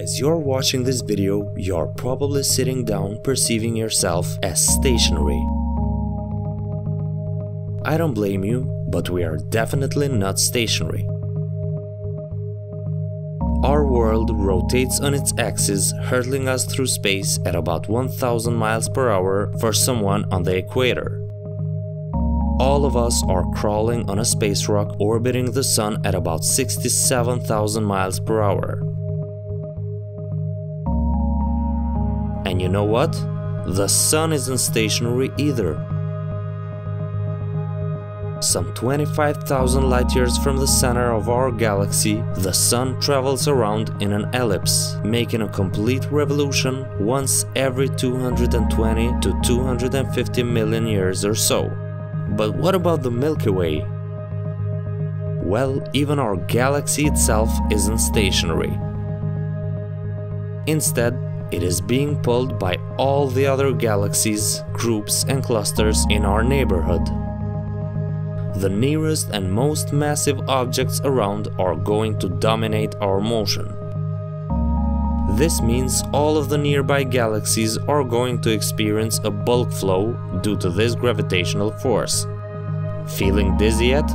As you're watching this video, you're probably sitting down perceiving yourself as stationary. I don't blame you, but we are definitely not stationary. Our world rotates on its axis, hurtling us through space at about 1000 miles per hour for someone on the equator. All of us are crawling on a space rock orbiting the Sun at about 67,000 miles per hour. And you know what? The Sun isn't stationary either. Some 25,000 light years from the center of our galaxy, the Sun travels around in an ellipse, making a complete revolution once every 220 to 250 million years or so. But what about the Milky Way? Well, even our galaxy itself isn't stationary. Instead, it is being pulled by all the other galaxies, groups and clusters in our neighborhood. The nearest and most massive objects around are going to dominate our motion. This means all of the nearby galaxies are going to experience a bulk flow due to this gravitational force. Feeling dizzy yet?